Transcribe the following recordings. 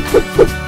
フフ。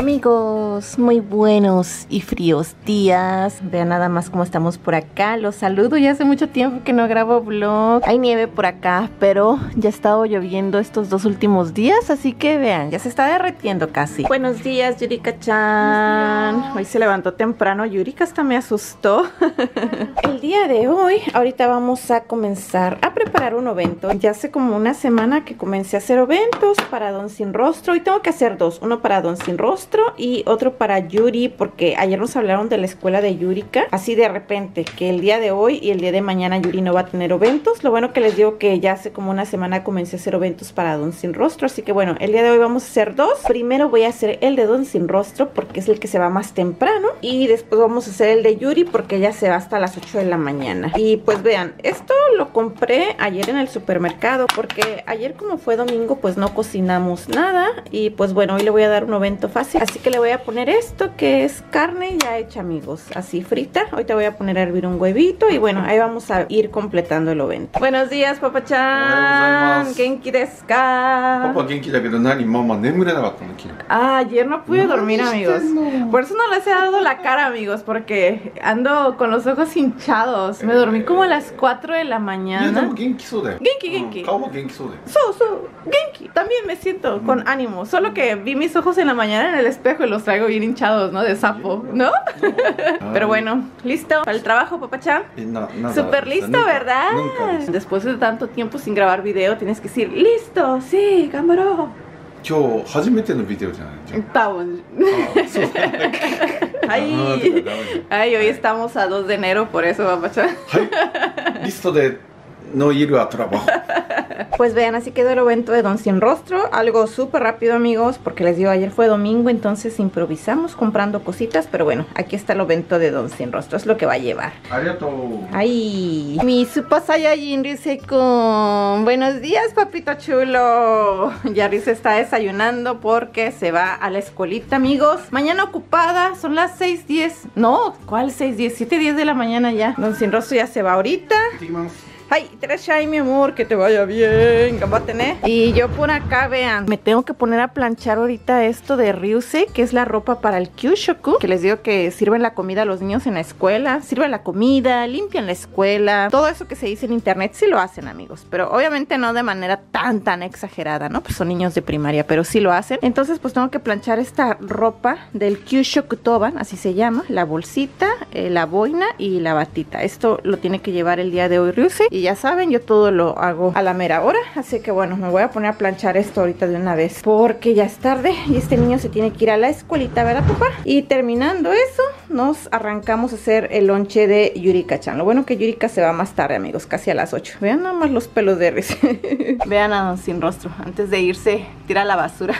Amigos, muy buenos y fríos días. Vean nada más cómo estamos por acá. Los saludo. Ya hace mucho tiempo que no grabo vlog. Hay nieve por acá, pero ya ha estado lloviendo estos dos últimos días. Así que vean, ya se está derretiendo casi. Buenos días, Yurika-chan. Hoy se levantó temprano. Yurika hasta me asustó. El día de hoy, ahorita vamos a comenzar a preparar un evento. Ya hace como una semana que comencé a hacer eventos para Don Sin Rostro. Y tengo que hacer dos. Uno para Don Sin Rostro y otro para Yuri porque ayer nos hablaron de la escuela de Yurika. Así de repente que el día de hoy y el día de mañana Yuri no va a tener eventos. Lo bueno que les digo que ya hace como una semana comencé a hacer eventos para Don Sin Rostro así que bueno el día de hoy vamos a hacer dos. Primero voy a hacer el de Don Sin Rostro porque es el que se va más temprano y después vamos a hacer el de Yuri porque ya se va hasta las 8 de la mañana. Y pues vean esto lo compré ayer en el supermercado porque ayer como fue domingo pues no cocinamos nada y pues bueno hoy le voy a dar un evento fácil Así que le voy a poner esto que es carne ya hecha amigos, así frita. Ahorita voy a poner a hervir un huevito y bueno, ahí vamos a ir completando el ovento. Buenos días papachan, Genki desu ka? Papá Genki da nani, mamá Ah, ayer no pude dormir amigos. Por eso no les he dado la cara amigos, porque ando con los ojos hinchados. Me dormí como a las 4 de la mañana. Genki, Genki. Genki, Genki. También me siento con ánimo, solo que vi mis ojos en la mañana el espejo y los traigo bien hinchados, ¿no? De sapo, ¿no? Pero bueno, listo para el trabajo, papachá. えななんだ Súper listo, なんか ¿verdad? なんかです Después de tanto tiempo sin grabar video, tienes que decir, listo, sí, cámara. 今日初めてのビデオじゃないじゃん。 Estamos. あそうなんだっけ。 Ay. あーとかダメだ Ay, hoy estamos a 2 de enero, por eso, papachá. はい。リストでのいるアトラバ。 pues vean, así quedó el evento de Don Sin Rostro. Algo súper rápido, amigos, porque les digo, ayer fue domingo, entonces improvisamos comprando cositas. Pero bueno, aquí está el evento de Don Sin Rostro. Es lo que va a llevar. Ariato. Ay, mi Super Saiyajin Riseco. Buenos días, papito chulo. Ya Rice está desayunando porque se va a la escuelita, amigos. Mañana ocupada, son las 6.10. No, ¿cuál 6.10? 7.10 de la mañana ya. Don Sin Rostro ya se va ahorita. Sí, Ay, Trashai, mi amor, que te vaya bien. Gambátene. Y yo por acá, vean, me tengo que poner a planchar ahorita esto de Ryuse, que es la ropa para el Kyushoku. Que les digo que sirven la comida a los niños en la escuela. Sirven la comida, limpian la escuela. Todo eso que se dice en internet sí lo hacen, amigos. Pero obviamente no de manera tan, tan exagerada, ¿no? Pues son niños de primaria, pero sí lo hacen. Entonces, pues tengo que planchar esta ropa del Kyushoku Toban, así se llama. La bolsita, eh, la boina y la batita. Esto lo tiene que llevar el día de hoy Ryuse. Y ya saben, yo todo lo hago a la mera hora. Así que bueno, me voy a poner a planchar esto ahorita de una vez. Porque ya es tarde y este niño se tiene que ir a la escuelita, ¿verdad, papá? Y terminando eso, nos arrancamos a hacer el lonche de Yurika-chan. Lo bueno que Yurika se va más tarde, amigos, casi a las 8. Vean nada más los pelos de Riz. vean a Don Sin Rostro. Antes de irse, tira la basura.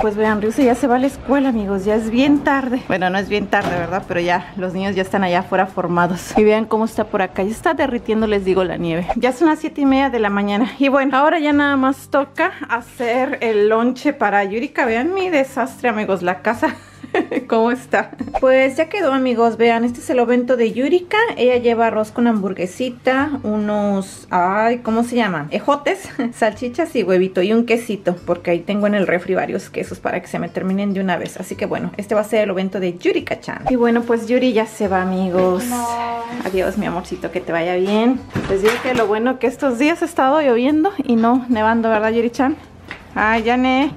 Pues vean, Riz ya se va a la escuela, amigos. Ya es bien tarde. Bueno, no es bien tarde, ¿verdad? Pero ya los niños ya están allá afuera formados. Y vean cómo está por acá. Ya está derritiendo, les digo, la nieve. Ya son las 7 y media de la mañana. Y bueno, ahora ya nada más toca hacer el lonche para Yurika. Vean mi desastre, amigos. La casa ¿Cómo está? Pues ya quedó amigos, vean, este es el evento de Yurika. Ella lleva arroz con hamburguesita, unos, ay, ¿cómo se llaman? Ejotes, salchichas y huevito y un quesito Porque ahí tengo en el refri varios quesos para que se me terminen de una vez. Así que bueno, este va a ser el evento de Yurika-chan Y bueno, pues Yuri ya se va amigos. Adiós mi amorcito, que te vaya bien. Les digo que lo bueno que estos días ha estado lloviendo y no nevando, ¿verdad Yuri-chan? Ay, ya ne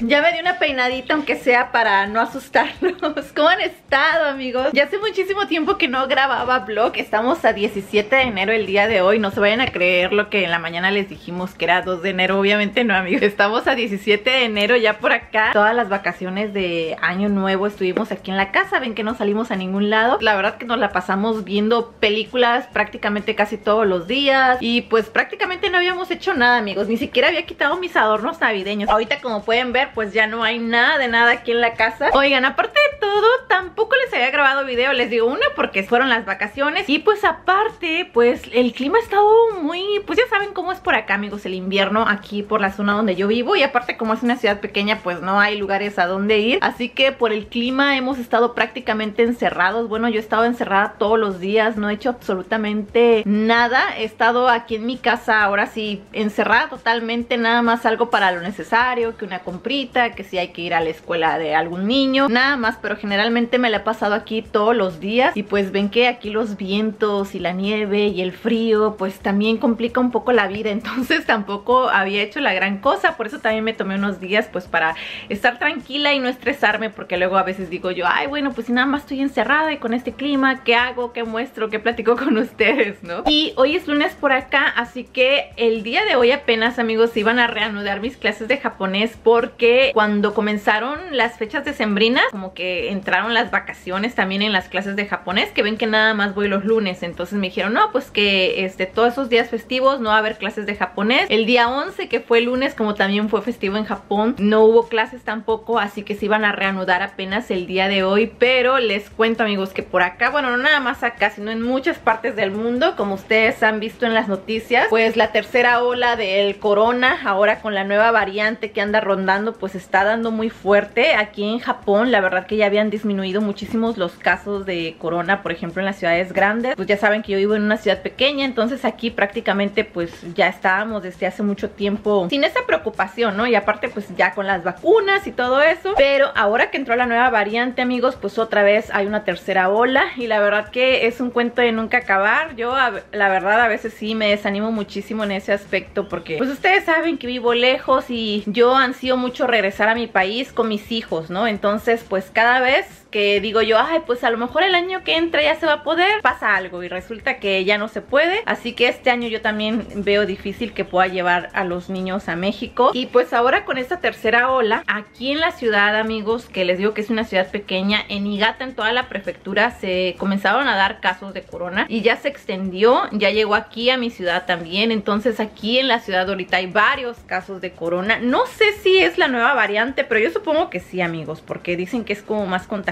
ya me di una peinadita, aunque sea para no asustarlos. ¿Cómo han estado, amigos? Ya hace muchísimo tiempo que no grababa vlog. Estamos a 17 de enero el día de hoy. No se vayan a creer lo que en la mañana les dijimos que era 2 de enero. Obviamente no, amigos. Estamos a 17 de enero ya por acá. Todas las vacaciones de año nuevo estuvimos aquí en la casa. Ven que no salimos a ningún lado. La verdad que nos la pasamos viendo películas prácticamente casi todos los días. Y pues prácticamente no habíamos hecho nada, amigos. Ni siquiera había quitado mis adornos navideños. Ahorita como pueden ver pues ya no hay nada de nada aquí en la casa. Oigan, aparte de todo, tampoco les había grabado video, les digo una porque fueron las vacaciones. Y pues aparte, pues el clima ha estado muy, pues ya saben cómo es por acá amigos, el invierno aquí por la zona donde yo vivo. Y aparte como es una ciudad pequeña, pues no hay lugares a donde ir, así que por el clima hemos estado prácticamente encerrados, bueno yo he estado encerrada todos los días, no he hecho absolutamente nada, he estado aquí en mi casa ahora sí encerrada totalmente, nada más algo para lo necesario, que una comprita, que si hay que ir a la escuela de algún niño, nada más, pero generalmente me la he pasado aquí todos los días y pues ven que aquí los vientos y la nieve y el frío pues también complica un poco la vida, entonces tampoco había hecho la gran cosa, por eso también me tomé unos días pues para estar tranquila y no estresarme porque luego a veces digo yo, ay bueno pues si nada más estoy encerrada y con este clima, ¿qué hago? ¿Qué muestro? ¿Qué platico con ustedes? ¿no? Y hoy es lunes por acá, así que el día de hoy apenas amigos iban a reanudar mis clases de japonés porque cuando comenzaron las fechas decembrinas, como que entraron las vacaciones también en las clases de japonés, que ven que nada más voy los lunes, entonces me dijeron, no, pues que este, todos esos días festivos no va a haber clases de japonés. El día 11, que fue lunes, como también fue festivo en Japón, no hubo clases tampoco, así que se iban a reanudar apenas el día de hoy, pero les cuento amigos que por acá, bueno, no nada más acá, sino en muchas partes del mundo, como ustedes han visto en las noticias, pues la tercera ola del corona, ahora con la nueva variante que anda rondando, pues está dando muy fuerte. Aquí en Japón, la verdad que ya habían disminuido muchísimos los casos de corona, por ejemplo en las ciudades grandes, pues ya saben que yo vivo en una ciudad pequeña, entonces aquí prácticamente pues ya estábamos desde hace mucho tiempo sin esa preocupación, ¿no? Y aparte pues ya con las vacunas y todo eso, pero ahora que entró la nueva variante amigos, pues otra vez hay una tercera ola y la verdad que es un cuento de nunca acabar, yo la verdad a veces sí me desanimo muchísimo en ese aspecto porque pues ustedes saben que vivo lejos y yo ansío mucho regresar a mi país con mis hijos, ¿no? Entonces pues cada vez que digo yo, ay, pues a lo mejor el año que entra ya se va a poder, pasa algo y resulta que ya no se puede, así que este año yo también veo difícil que pueda llevar a los niños a México. Y pues ahora con esta tercera ola, aquí en la ciudad amigos, que les digo que es una ciudad pequeña, en Igata en toda la prefectura se comenzaron a dar casos de corona y ya se extendió, ya llegó aquí a mi ciudad también, entonces aquí en la ciudad ahorita hay varios casos de corona, no sé si es la nueva variante, pero yo supongo que sí amigos, porque dicen que es como más contagioso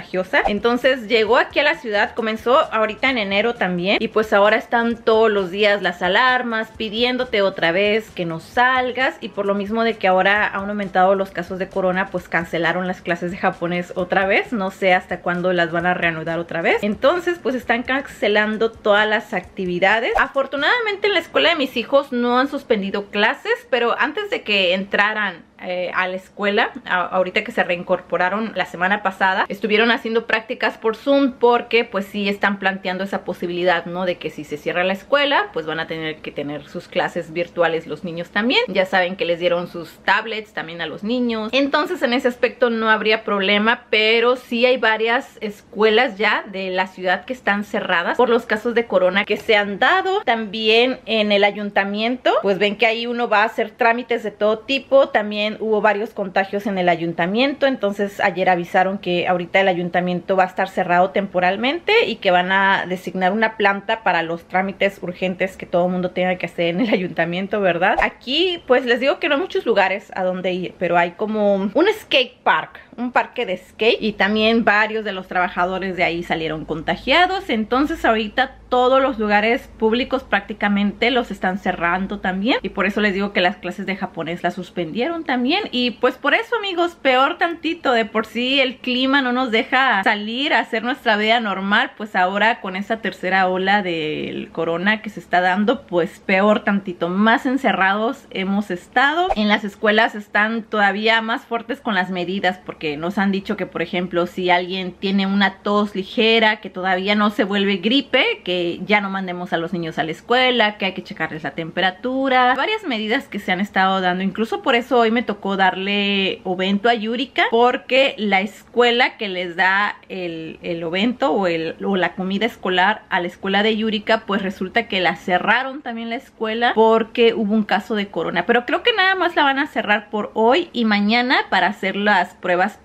entonces llegó aquí a la ciudad, comenzó ahorita en enero también y pues ahora están todos los días las alarmas pidiéndote otra vez que no salgas y por lo mismo de que ahora han aumentado los casos de corona pues cancelaron las clases de japonés otra vez, no sé hasta cuándo las van a reanudar otra vez. Entonces pues están cancelando todas las actividades. Afortunadamente en la escuela de mis hijos no han suspendido clases, pero antes de que entraran eh, a la escuela, ahorita que se reincorporaron la semana pasada, estuvieron haciendo prácticas por Zoom porque pues sí están planteando esa posibilidad, ¿no? De que si se cierra la escuela, pues van a tener que tener sus clases virtuales los niños también. Ya saben que les dieron sus tablets también a los niños. Entonces en ese aspecto no habría problema, pero sí hay varias escuelas ya de la ciudad que están cerradas por los casos de corona que se han dado. También en el ayuntamiento, pues ven que ahí uno va a hacer trámites de todo tipo, también hubo varios contagios en el ayuntamiento, entonces ayer avisaron que ahorita el ayuntamiento va a estar cerrado temporalmente y que van a designar una planta para los trámites urgentes que todo mundo tenga que hacer en el ayuntamiento, ¿verdad? Aquí pues les digo que no hay muchos lugares a donde ir, pero hay como un skate park un parque de skate y también varios de los trabajadores de ahí salieron contagiados. Entonces ahorita todos los lugares públicos prácticamente los están cerrando también y por eso les digo que las clases de japonés las suspendieron también y pues por eso amigos peor tantito. De por sí el clima no nos deja salir a hacer nuestra vida normal. Pues ahora con esa tercera ola del corona que se está dando pues peor tantito. Más encerrados hemos estado. En las escuelas están todavía más fuertes con las medidas porque nos han dicho que por ejemplo si alguien tiene una tos ligera que todavía no se vuelve gripe que ya no mandemos a los niños a la escuela que hay que checarles la temperatura. Varias medidas que se han estado dando. Incluso por eso hoy me tocó darle ovento a Yurika porque la escuela que les da el, el ovento o, el, o la comida escolar a la escuela de Yurika pues resulta que la cerraron también la escuela porque hubo un caso de corona pero creo que nada más la van a cerrar por hoy y mañana para hacer las pruebas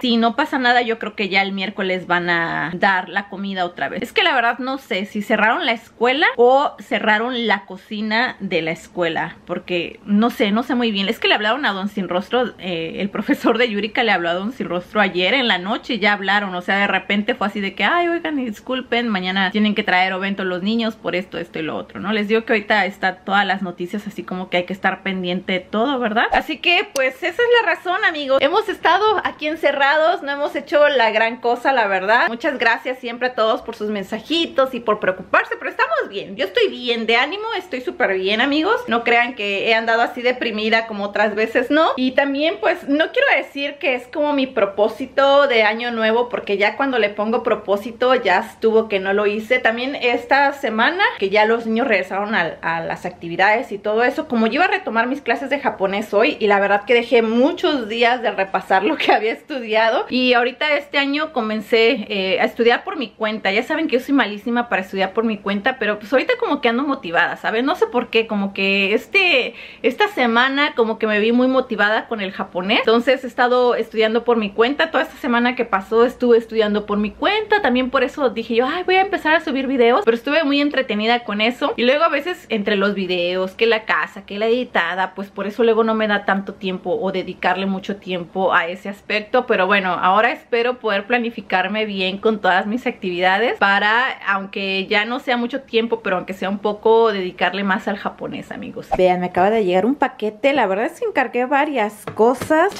si no pasa nada, yo creo que ya el miércoles van a dar la comida otra vez. Es que la verdad no sé, si cerraron la escuela o cerraron la cocina de la escuela, porque no sé, no sé muy bien. Es que le hablaron a Don Sin Rostro, eh, el profesor de Yurika le habló a Don Sin Rostro ayer en la noche y ya hablaron, o sea, de repente fue así de que, ay, oigan, disculpen, mañana tienen que traer ovento los niños por esto, esto y lo otro, ¿no? Les digo que ahorita está todas las noticias así como que hay que estar pendiente de todo, ¿verdad? Así que, pues, esa es la razón, amigos. Hemos estado aquí encerrados, no hemos hecho la gran cosa, la verdad. Muchas gracias siempre a todos por sus mensajitos y por preocuparse, pero estamos bien. Yo estoy bien de ánimo, estoy súper bien, amigos. No crean que he andado así deprimida como otras veces, ¿no? Y también, pues, no quiero decir que es como mi propósito de año nuevo, porque ya cuando le pongo propósito ya estuvo que no lo hice. También esta semana, que ya los niños regresaron a, las actividades y todo eso, como yo iba a retomar mis clases de japonés hoy, y la verdad que dejé muchos días de repasar lo que había estudiado, y ahorita este año comencé eh, a estudiar por mi cuenta. Ya saben que yo soy malísima para estudiar por mi cuenta, pero pues ahorita como que ando motivada, ¿saben? No sé por qué, como que este, esta semana como que me vi muy motivada con el japonés. Entonces he estado estudiando por mi cuenta. Toda esta semana que pasó estuve estudiando por mi cuenta. También por eso dije yo, ay, voy a empezar a subir videos. Pero estuve muy entretenida con eso. Y luego a veces entre los videos, que la casa, que la editada, pues por eso luego no me da tanto tiempo o dedicarle mucho tiempo a ese aspecto. Pero bueno, ahora espero poder planificarme bien con todas mis actividades para, aunque ya no sea mucho tiempo, pero aunque sea un poco, dedicarle más al japonés, amigos. Vean, me acaba de llegar un paquete. La verdad es que encargué varias cosas.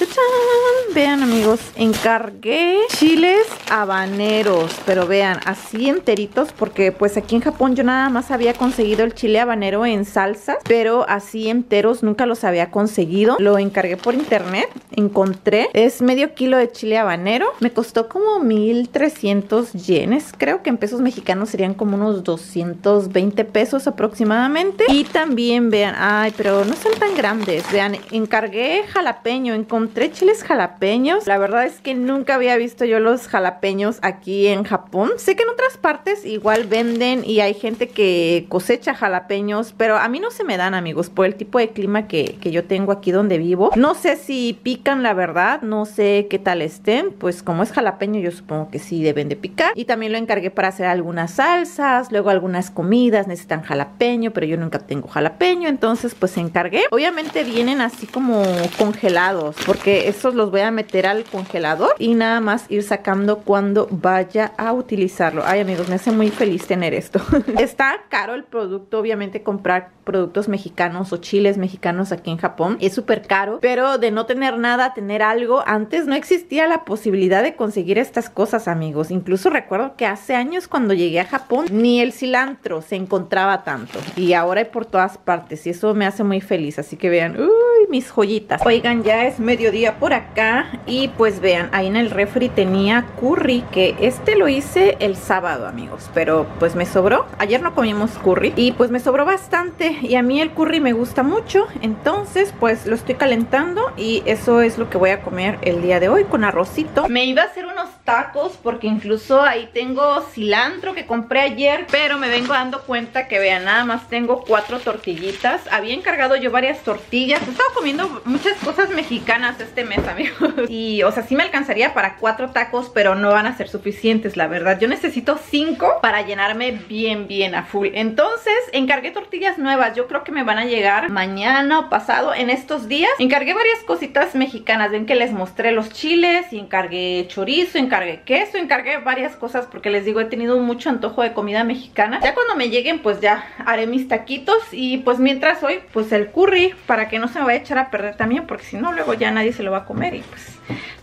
Vean, amigos, encargué chiles habaneros, pero vean, así enteritos, porque pues aquí en Japón yo nada más había conseguido el chile habanero en salsas, pero así enteros nunca los había conseguido. Lo encargué por internet, encontré, es medio kilo de chile habanero, me costó como 1300 yenes, creo que en pesos mexicanos serían como unos 220 pesos aproximadamente. Y también vean, ay, pero no son tan grandes, vean, encargué jalapeño, encontré chiles jalapeños, la verdad es que nunca había visto yo los jalapeños aquí en Japón. Sé que en otras partes igual venden y hay gente que cosecha jalapeños, pero a mí no se me dan, amigos, por el tipo de clima que, que yo tengo aquí donde vivo. No sé si pican, la verdad, no sé qué tal estén, pues como es jalapeño yo supongo que sí deben de picar. Y también lo encargué para hacer algunas salsas, luego algunas comidas necesitan jalapeño, pero yo nunca tengo jalapeño, entonces pues encargué. Obviamente vienen así como congelados, porque esos los voy a meter al congelador y nada más ir sacando cuando vaya a utilizarlo. Ay amigos, me hace muy feliz tener esto. Está caro el producto, obviamente comprar productos mexicanos o chiles mexicanos aquí en Japón es súper caro, pero de no tener nada, tener algo, antes no existía la posibilidad de conseguir estas cosas amigos. Incluso recuerdo que hace años cuando llegué a Japón ni el cilantro se encontraba tanto y ahora hay por todas partes y eso me hace muy feliz, así que vean, uy, mis joyitas. Oigan, ya es mediodía por acá y pues vean, ahí en el refri tenía curry que este lo hice el sábado amigos, pero pues me sobró. Ayer no comimos curry y pues me sobró bastante y a mí el curry me gusta mucho, entonces pues lo estoy calentando y eso es lo que voy a comer el día de hoy con arrocito. Me iba a hacer unos tacos porque incluso ahí tengo cilantro que compré ayer, pero me vengo dando cuenta que vean, nada más tengo cuatro tortillitas. Había encargado yo varias tortillas, comiendo muchas cosas mexicanas este mes, amigos. Y, o sea, sí me alcanzaría para cuatro tacos, pero no van a ser suficientes, la verdad. Yo necesito cinco para llenarme bien, bien a full. Entonces, encargué tortillas nuevas. Yo creo que me van a llegar mañana o pasado en estos días. Encargué varias cositas mexicanas. Ven que les mostré los chiles y encargué chorizo, encargué queso, encargué varias cosas porque les digo, he tenido mucho antojo de comida mexicana. Ya cuando me lleguen, pues ya haré mis taquitos y pues mientras hoy, pues el curry para que no se me vaya a echar a perder también porque si no, luego ya nadie se lo va a comer y pues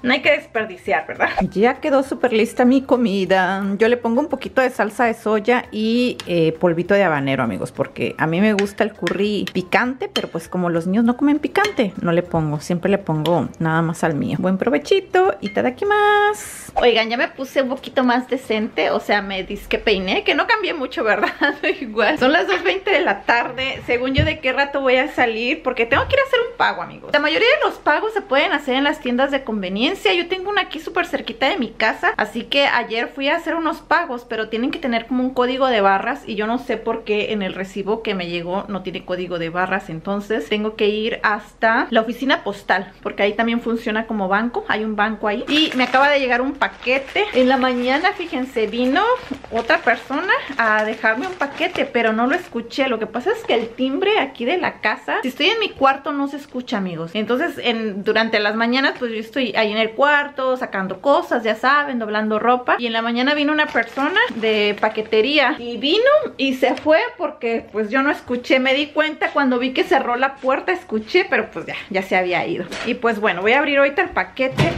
no hay que desperdiciar, ¿verdad? Ya quedó súper lista mi comida. Yo le pongo un poquito de salsa de soya y eh, polvito de habanero, amigos, porque a mí me gusta el curry picante, pero pues como los niños no comen picante, no le pongo. Siempre le pongo nada más al mío. Buen provechito y más. Oigan, ya me puse un poquito más decente, o sea, me disque peiné, que no cambié mucho, ¿verdad? Igual. Son las 2.20 de la tarde. Según yo, ¿de qué rato voy a salir? Porque tengo que ir a hacer un pago, amigos. La mayoría de los pagos se pueden hacer en las tiendas de conveniencia Yo tengo una aquí súper cerquita de mi casa. Así que ayer fui a hacer unos pagos, pero tienen que tener como un código de barras. Y yo no sé por qué en el recibo que me llegó no tiene código de barras. Entonces tengo que ir hasta la oficina postal, porque ahí también funciona como banco. Hay un banco ahí. Y me acaba de llegar un paquete. En la mañana, fíjense, vino otra persona a dejarme un paquete, pero no lo escuché. Lo que pasa es que el timbre aquí de la casa, si estoy en mi cuarto no se escucha, amigos. Entonces, en, durante las mañanas, pues yo estoy ahí en el cuarto sacando cosas, ya saben, doblando ropa. Y en la mañana vino una persona de paquetería y vino y se fue porque pues yo no escuché. Me di cuenta cuando vi que cerró la puerta, escuché, pero pues ya, ya se había ido. Y pues bueno, voy a abrir ahorita el paquete.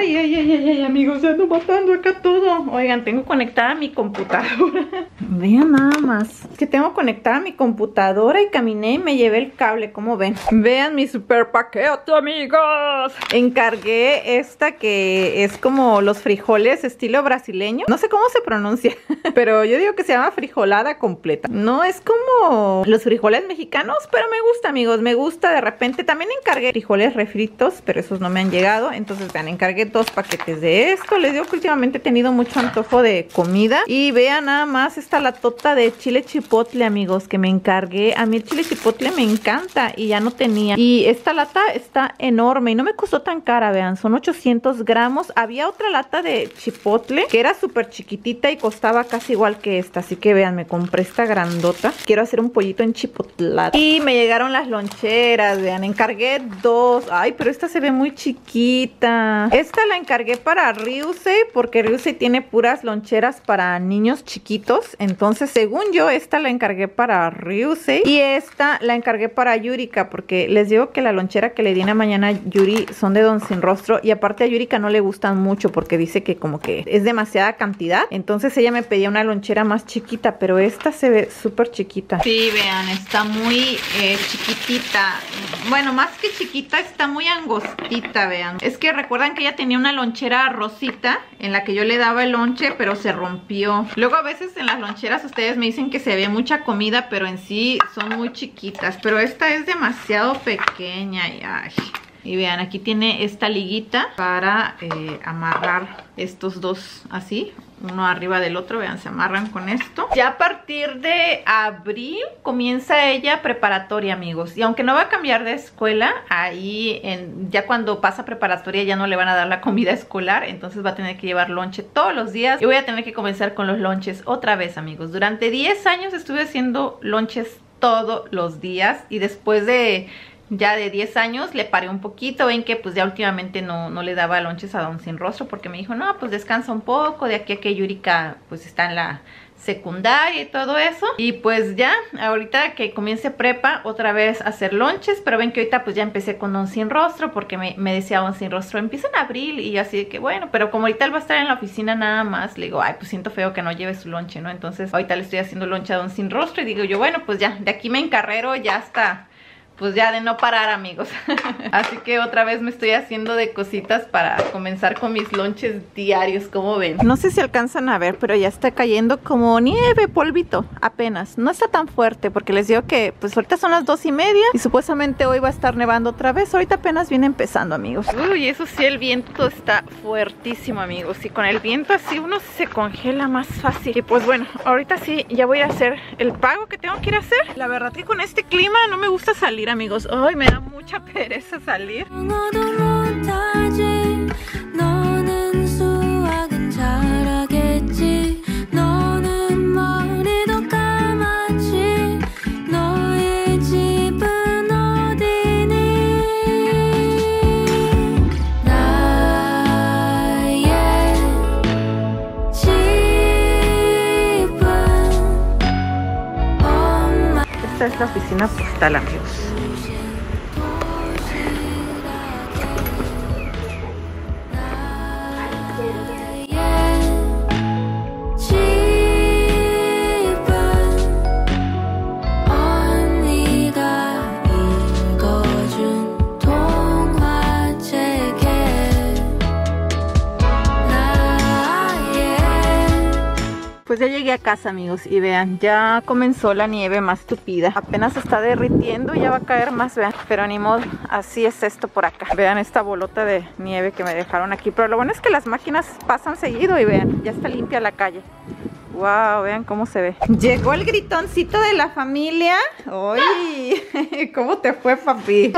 Ay, ay, ay, ay, ay, amigos, ya ando matando acá todo. Oigan, tengo conectada mi computadora. Vean nada más. Es que tengo conectada mi computadora y caminé y me llevé el cable, como ven. Vean mi super paquete, amigos. Encargué esta que es como los frijoles estilo brasileño. No sé cómo se pronuncia, pero yo digo que se llama frijolada completa. No es como los frijoles mexicanos, pero me gusta, amigos. Me gusta de repente. También encargué frijoles refritos, pero esos no me han llegado. Entonces, vean, encargué dos paquetes de esto. Les digo que últimamente he tenido mucho antojo de comida. Y vean nada más esta latota de chile chipotle, amigos, que me encargué. A mí el chile chipotle me encanta y ya no tenía. Y esta lata está enorme y no me costó tan cara, vean. Son 800 gramos. Había otra lata de chipotle que era súper chiquitita y costaba casi igual que esta. Así que vean, me compré esta grandota. Quiero hacer un pollito en chipotlada. Y me llegaron las loncheras, vean. Encargué dos. Ay, pero esta se ve muy chiquita. Esta la encargué para Ryusei porque Ryusei tiene puras loncheras para niños chiquitos. Entonces, según yo, esta la encargué para Ryusei y esta la encargué para Yurika porque les digo que la lonchera que le di en la mañana Yuri son de Don Sin Rostro y aparte a Yurika no le gustan mucho porque dice que como que es demasiada cantidad. Entonces ella me pedía una lonchera más chiquita, pero esta se ve súper chiquita. Sí, vean, está muy eh, chiquitita. Bueno, más que chiquita, está muy angostita, vean. Es que recuerdan que ella tenía una lonchera rosita en la que yo le daba el lonche, pero se rompió. Luego a veces en las loncheras ustedes me dicen que se ve mucha comida, pero en sí son muy chiquitas. Pero esta es demasiado pequeña y ay... Y vean, aquí tiene esta liguita para eh, amarrar estos dos así, uno arriba del otro, vean, se amarran con esto. Ya a partir de abril comienza ella preparatoria, amigos. Y aunque no va a cambiar de escuela, ahí ya cuando pasa preparatoria ya no le van a dar la comida escolar, entonces va a tener que llevar lonche todos los días. Y voy a tener que comenzar con los lonches otra vez, amigos. Durante 10 años estuve haciendo lonches todos los días y después de ya de 10 años le paré un poquito, ven que pues ya últimamente no, no le daba lonches a Don Sin Rostro porque me dijo, no, pues descansa un poco, de aquí a que Yurika pues está en la secundaria y todo eso y pues ya ahorita que comience prepa otra vez hacer lonches pero ven que ahorita pues ya empecé con Don Sin Rostro porque me, me decía Don Sin Rostro empieza en abril y así de que bueno pero como ahorita él va a estar en la oficina nada más le digo ay pues siento feo que no lleve su lonche no entonces ahorita le estoy haciendo lonche a Don Sin Rostro y digo yo bueno pues ya de aquí me encarrero ya hasta pues ya de no parar amigos. Así que otra vez me estoy haciendo de cositas para comenzar con mis lonches diarios como ven no sé si alcanzan a ver pero ya está cayendo como nieve polvito apenas. No está tan fuerte porque les digo que pues ahorita son las dos y media y supuestamente hoy va a estar nevando otra vez. Ahorita apenas viene empezando amigos. Uy eso sí el viento está fuertísimo amigos. Y con el viento así uno se congela más fácil. Y pues bueno ahorita sí ya voy a hacer el pago que tengo que ir a hacer. La verdad que con este clima no me gusta salir amigos. Ay, me da mucha pereza salir. Esta es la oficina postal, amigos. Ya llegué a casa amigos y vean, ya comenzó la nieve más tupida. Apenas está derritiendo y ya va a caer más, vean. Pero ni modo, así es esto por acá. Vean esta bolota de nieve que me dejaron aquí. Pero lo bueno es que las máquinas pasan seguido y vean, ya está limpia la calle. Wow, vean cómo se ve. Llegó el gritoncito de la familia. ¡Uy! ¿Cómo te fue, papi?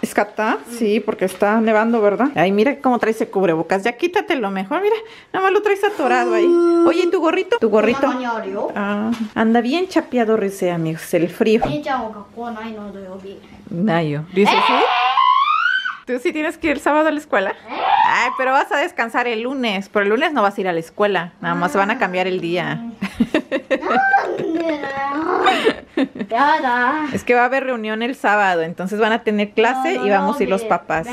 ¿Escata? Sí, porque está nevando, ¿verdad? Ay, mira cómo trae ese cubrebocas. Ya quítatelo mejor, mira. Nada más lo traes atorado ahí. Oye, ¿y tu gorrito? ¿Tu gorrito? Ah, anda bien chapeado, Rice, amigos. El frío. Nayo. ¿Dice sí? ¿Tú sí tienes que ir el sábado a la escuela? Ay, pero vas a descansar el lunes. Pero el lunes no vas a ir a la escuela. Nada más se van a cambiar el día. Es que va a haber reunión el sábado, entonces van a tener clase y vamos a ir los papás.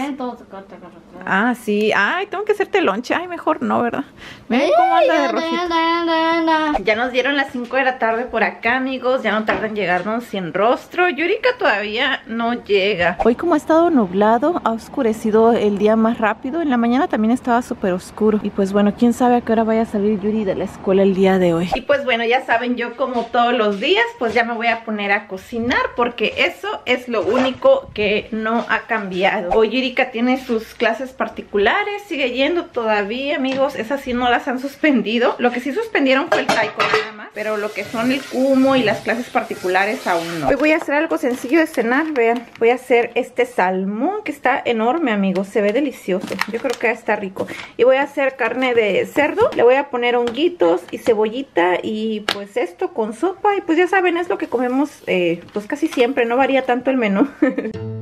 Ah, sí. Ay, tengo que hacerte lonche. Ay, mejor no, ¿verdad? Ven cómo anda de rojito. Ya nos dieron las 5 de la tarde por acá, amigos. Ya no tardan en llegarnos sin rostro. Yurika todavía no llega. Hoy como ha estado nublado, ha oscurecido el día más rápido. En la mañana también estaba súper oscuro. Y pues bueno, quién sabe a qué hora vaya a salir Yuri de la escuela el día de hoy. Y pues bueno, ya saben, yo como todos los días, pues ya me voy a poner a cocinar porque eso es lo único que no ha cambiado. Hoy Yurika tiene sus clases particulares, sigue yendo todavía, amigos. Esas sí no las han suspendido. Lo que sí suspendieron fue el taiko nada más, pero lo que son el kumo y las clases particulares aún no. Voy a hacer algo sencillo de cenar, vean. Voy a hacer este salmón que está enorme, amigos. Se ve delicioso. Yo creo que está rico. Y voy a hacer carne de cerdo. Le voy a poner honguitos y cebollita y pues esto con sopa. Y pues ya saben, es lo que comemos eh, pues casi siempre. No varía tanto el menú.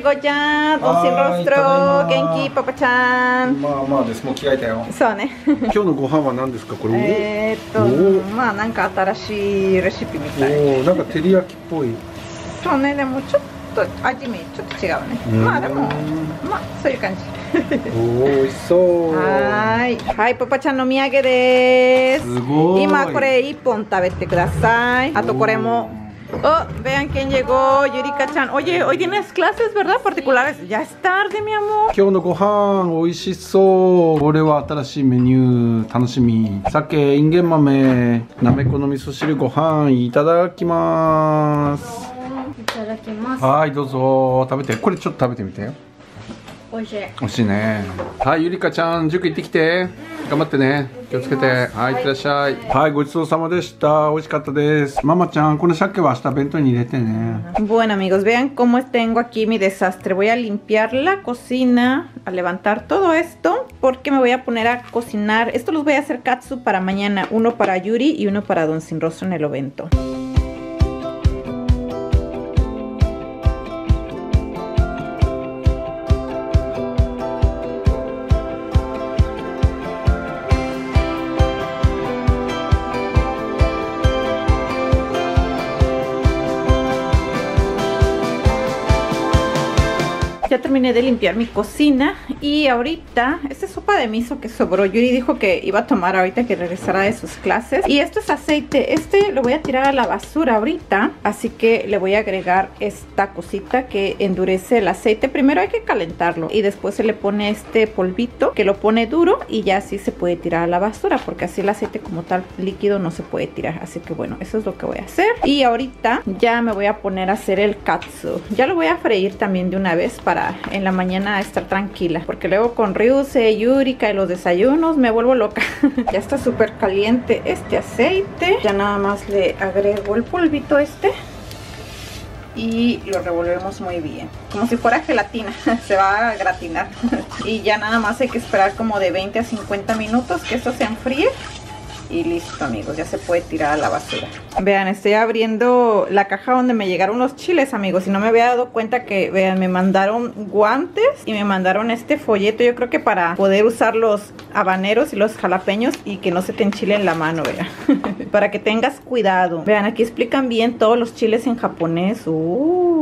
Vean quién llegó ya, don sin Ay, rostro, tadaima. Genki, papachan. まあまあですもう着替えたよそうね。今日のご飯は何ですかこれ？えーっとまあなんか新しいレシピみたい。おおなんか照り焼きっぽいそうね、でもちょっと味見ちょっと違うね。うんまあでも、まあそういう感じ。おお美味しそうはーい。はい、パパちゃんのお土産です。すごい今これ1本食べてください。あとこれも。Oh, vean quién llegó, Yurika chan. Oye, hoy tienes clases, ¿verdad? Particulares. Ya es tarde, mi amor. 今日のご飯美味しそうこれは新しいメニュー楽しみ鮭インゲン豆なめこの味噌汁ご飯いただきますいただきます。はいどうぞ食べてこれちょっと食べてみて美味しい。美味しいねはいゆりかちゃん塾行ってきて頑張ってね気をつけてはいいってらっしゃいはいごちそうさまでした美味しかったですママちゃんこの鮭は明日弁当に入れてね Bueno amigos, vean cómo tengo aquí mi desastre. Voy a limpiar la cocina, a levantar todo esto, porque me voy a poner a cocinar. Esto los voy a hacer katsu para mañana, uno para Yuri y uno para Don Sin Rostro en el ovento. terminé de limpiar mi cocina y ahorita, esta es sopa de miso que sobró. Yuri dijo que iba a tomar ahorita que regresara de sus clases. Y esto es aceite, este lo voy a tirar a la basura ahorita. Así que le voy a agregar esta cosita que endurece el aceite. Primero hay que calentarlo y después se le pone este polvito que lo pone duro y ya así se puede tirar a la basura. Porque así el aceite como tal líquido no se puede tirar. Así que bueno, eso es lo que voy a hacer. Y ahorita ya me voy a poner a hacer el katsu. Ya lo voy a freír también de una vez para en la mañana estar tranquila. Porque luego con Ryuse, Yurika y los desayunos me vuelvo loca. ya está súper caliente este aceite. Ya nada más le agrego el polvito este. Y lo revolvemos muy bien. Como si fuera gelatina. se va a gratinar. y ya nada más hay que esperar como de 20 a 50 minutos que esto se enfríe. Y listo amigos, ya se puede tirar a la basura. Vean, estoy abriendo la caja donde me llegaron los chiles amigos Y no me había dado cuenta que, vean, me mandaron guantes Y me mandaron este folleto Yo creo que para poder usar los habaneros y los jalapeños Y que no se te enchilen la mano, vean Para que tengas cuidado. Vean, aquí explican bien todos los chiles en japonés. Uh,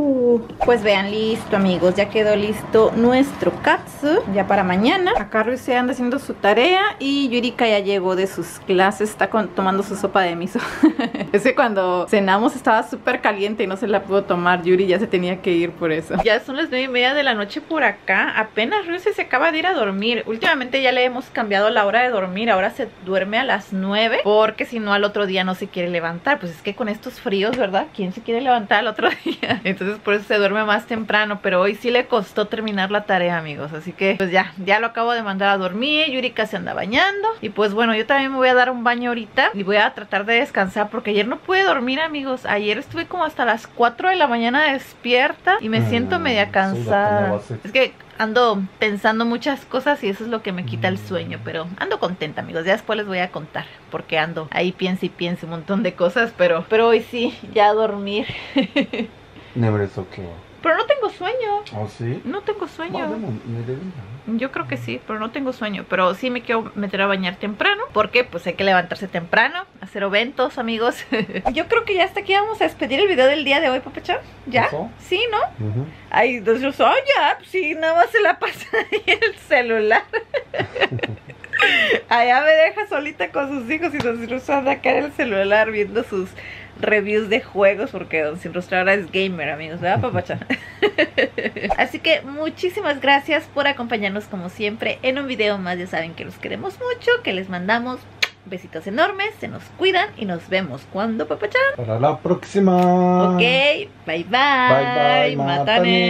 Pues vean, listo amigos, ya quedó listo nuestro Katsu, ya para mañana. Acá se anda haciendo su tarea y Yurika ya llegó de sus clases, está tomando su sopa de miso. es que cuando cenamos estaba súper caliente y no se la pudo tomar, Yuri ya se tenía que ir por eso. Ya son las nueve y media de la noche por acá, apenas Rusia se acaba de ir a dormir. Últimamente ya le hemos cambiado la hora de dormir, ahora se duerme a las 9 porque si no al otro día no se quiere levantar. Pues es que con estos fríos, ¿verdad? ¿Quién se quiere levantar al otro día? Entonces por eso se duerme más temprano, pero hoy sí le costó terminar la tarea, amigos. Así que pues ya, ya lo acabo de mandar a dormir, Yurika se anda bañando y pues bueno, yo también me voy a dar un baño ahorita y voy a tratar de descansar porque ayer no pude dormir, amigos. Ayer estuve como hasta las 4 de la mañana despierta y me siento media cansada. Es que ando pensando muchas cosas y eso es lo que me quita el sueño, pero ando contenta, amigos. Ya después les voy a contar porque ando ahí pienso y pienso un montón de cosas, pero pero hoy sí, ya a dormir. Pero no tengo sueño. ¿Oh, sí? No tengo sueño. Yo creo que sí, pero no tengo sueño. Pero sí me quiero meter a bañar temprano. Porque pues hay que levantarse temprano, hacer eventos, amigos. Yo creo que ya hasta aquí vamos a despedir el video del día de hoy, papachón. ¿Ya? Sí, ¿no? Ay, entonces, oh, ya, pues sí, nada más se la pasa ahí el celular. Allá me deja solita con sus hijos y Don Cirrus anda acá en el celular viendo sus reviews de juegos porque Don Cirrus ahora es gamer, amigos, ¿verdad, papacha? Así que muchísimas gracias por acompañarnos como siempre en un video más. Ya saben que los queremos mucho, que les mandamos besitos enormes, se nos cuidan y nos vemos cuando, papachán. Para la próxima. Ok, bye bye. Bye bye. Matane.